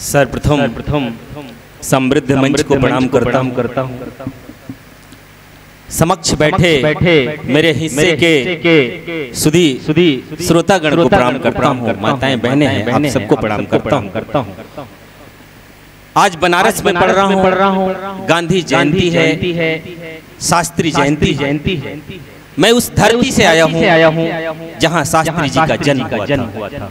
सर्वप्रथम प्रथम समृद्ध मंच को प्रणाम करता हूँ। करता हूँ। समक्ष बैठे बैठे मेरे हिस्से के सुधी सुधी श्रोतागण को प्रणाम करता हूँ। माताएँ बहनें हैं आप सबको प्रणाम करता हूँ। करता हूँ। आज बनारस में पढ़ रहा हूँ। पढ़ रहा हूँ। गांधी जयंती है शास्त्री जयंती जयंती है। मैं उस धरती से आया हूँ जहाँ शास्त्री जी का जन्म हुआ था।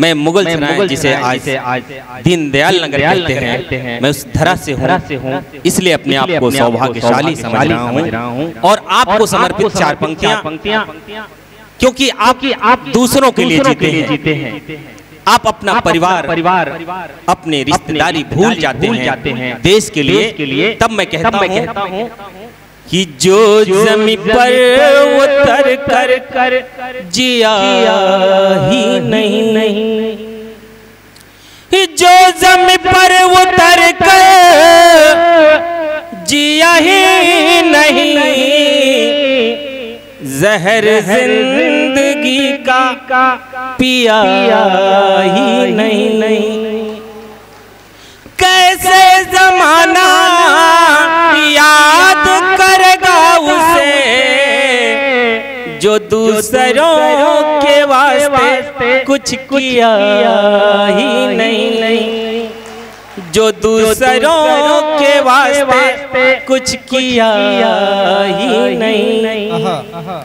मैं मुगल मैं मुगल जिसे आज आज दीनदयाल नगर दीनदयाल कहते नगर हैं हैं। मैं उस धरा से हूँ से हूँ इसलिए अपने आप को सौभाग्यशाली समझ रहा हूँ। और आपको समर्पित चार पंक्तियाँ पंक्तियाँ क्योंकि आप आप दूसरों के लिए जीते हैं जीते हैं आप अपना आप परिवार परिवार अपने रिश्तेदारी भूल जाते हैं जाते हैं देश के लिए तब मैं कहता हूँ कि जो जमी पर उतर कर कर जिया ही नहीं। नहीं। जो जमी पर उतर कर जिया ही नहीं। जहर ज़िंदगी का पिया ही नहीं। नहीं। जो दूसरों के वास्ते कुछ किया ही नहीं। नहीं जो दूसरों के वास्ते कुछ किया ही नहीं। नहीं।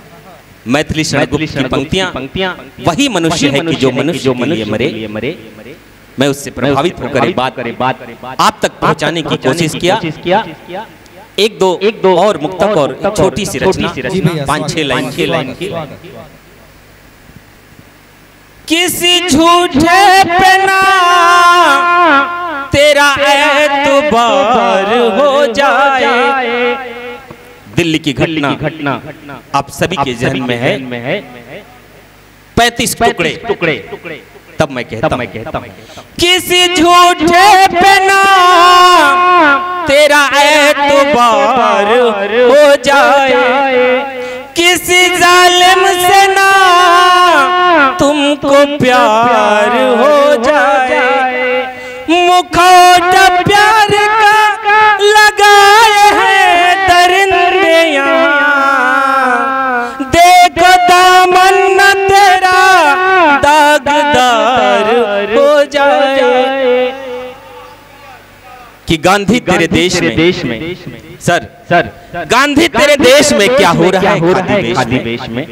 मैथिली शरणगुप्त की पंक्तियाँ पंक्तियाँ। वही मनुष्य है कि जो मनुष्य जो मनुष्य मरे। मरे। मैं उससे प्रभावित होकर ये बात करे। बात आप तक पहुँचाने की कोशिश किया? एक दो एक दो और मुक्तक और छोटी सी रचना। रचना। छह लाइन की लाइन की किसी झूठे पे ना तेरा एतबार हो जाए। दिल्ली की घटना। घटना। आप सभी के जहन में है। पैंतीस टुकड़े। टुकड़े। तब मैं कहता तब मैं कहता किसी झूठे पे ना तेरा एतबार हो जाए। किसी जालिम से ना तुमको प्यार हो जाए। मुखौटा प्यार कि गांधी तेरे देश में। देश में। सर सर गांधी तेरे देश में क्या हो रहा है हो रहा है खादी वेश में?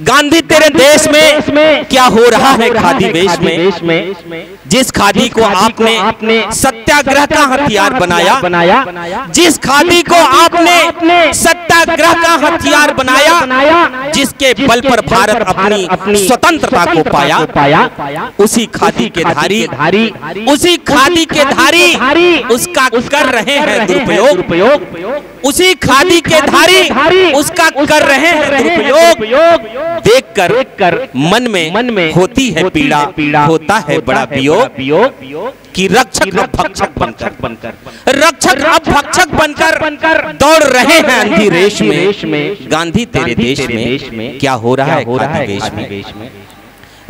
गांधी तेरे देश में क्या हो रहा है खादी वेश खादी में? जिस खादी को आपने आपने सत्याग्रह का हथियार बनाया बनाया जिस खादी को आपने सत्याग्रह का हथियार बनाया जिसके बल पर भारत अपनी स्वतंत्रता को पाया उसी खादी के धारी उसी खादी के धारी उसका कर रहे हैं दुरुपयोग। उसी खादी के धारी उसका कर रहे हैं दुरुपयोग देख कर मन में मन में होती है पीड़ा पीड़ा होता है बड़ा वियोग कि रक्षक अब भक्षक बनकर बनकर रक्षक अब भक्षक बनकर बनकर दौड़ रहे हैं अंधी रेश में। गांधी तेरे देश में क्या हो रहा है हो रहा है देश में?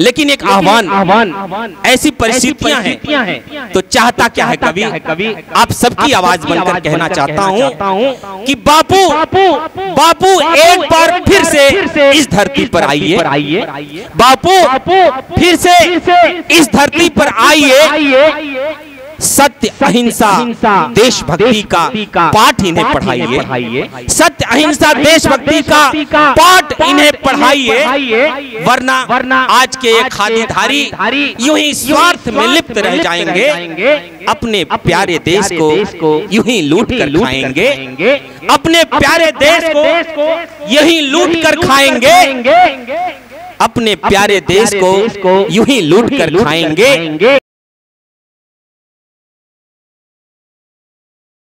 लेकिन एक आह्वान आह्वान। ऐसी परिस्थितियाँ हैं है। तो चाहता क्या है कभी? कवि आप सबकी आवाज़ बनकर कहना चाहता हूँ कि बापू बापू बापू एक बार फिर से इस धरती पर आइए। बापू बापू फिर से इस धरती पर आइए। सत्य अहिंसा देशभक्ति का पाठ इन्हें पढ़ाइए। सत्य अहिंसा देशभक्ति का पाठ इन्हें पढ़ाइए। वरना वरना आज के ये खादीधारी यूँ ही स्वार्थ में लिप्त रह जाएँगे। अपने प्यारे देश को यूँ ही लूट कर खाएँगे। अपने प्यारे देश को यही लूट कर खाएँगे। अपने प्यारे देश को यूँ ही लूट कर खाएँगे।